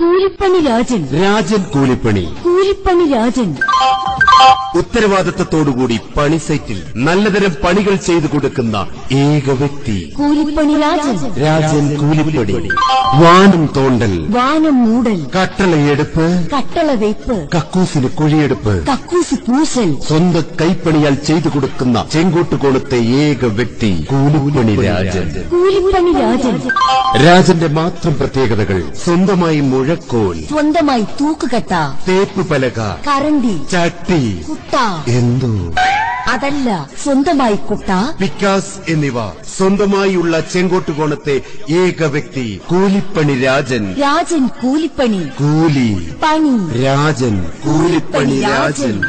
കൂലിപ്പണി രാജൻ. രാജൻ കൂലിപ്പണി. കൂലിപ്പണി രാജൻ. ഉത്തരവാദിത്തത്തോടുകൂടി പണി സൈറ്റിൽ നല്ലതരം പണികൾ ചെയ്തു കൊടുക്കുന്ന ഏക വ്യക്തി കൂലിപ്പണി രാജൻ. രാജൻ കൂലിപ്പണി. വാനം തോണ്ടൽ. വാനം മൂടൽ. കട്ടളയെടുപ്പ് കട്ടള വെയ്പ്പ് കക്കൂസിന് കുഴിയെടുപ്പ്. കക്കൂസ് പൂശൽ. സ്വന്തം കൈപ്പണിയാൽ ചെയ്തു കൊടുക്കുന്ന ചെങ്കോട്ടുകോണത്തെ ഏക വ്യക്തി കൂലിപ്പണി രാജൻ. കൂലിപ്പണി രാജൻ. രാജന്റെ മാത്രം പ്രത്യേകതകൾ സ്വന്തമായി മുഴക്കോൽ. സ്വന്തമായി തൂക്കുകട്ട. തേപ്പ് പലക. കരണ്ടി. ചട്ടി. കുട്ട. എന്തോ? അതല്ല സ്വന്തമായി കുട്ട. വികാസ് എന്നിവ സ്വന്തമായുള്ള ചെങ്കോട്ടുകോണത്തെ ഏക വ്യക്തി കൂലിപ്പണി രാജൻ. രാജൻ കൂലിപ്പണി. കൂലി. പണി. രാജൻ കൂലിപ്പണി രാജൻ.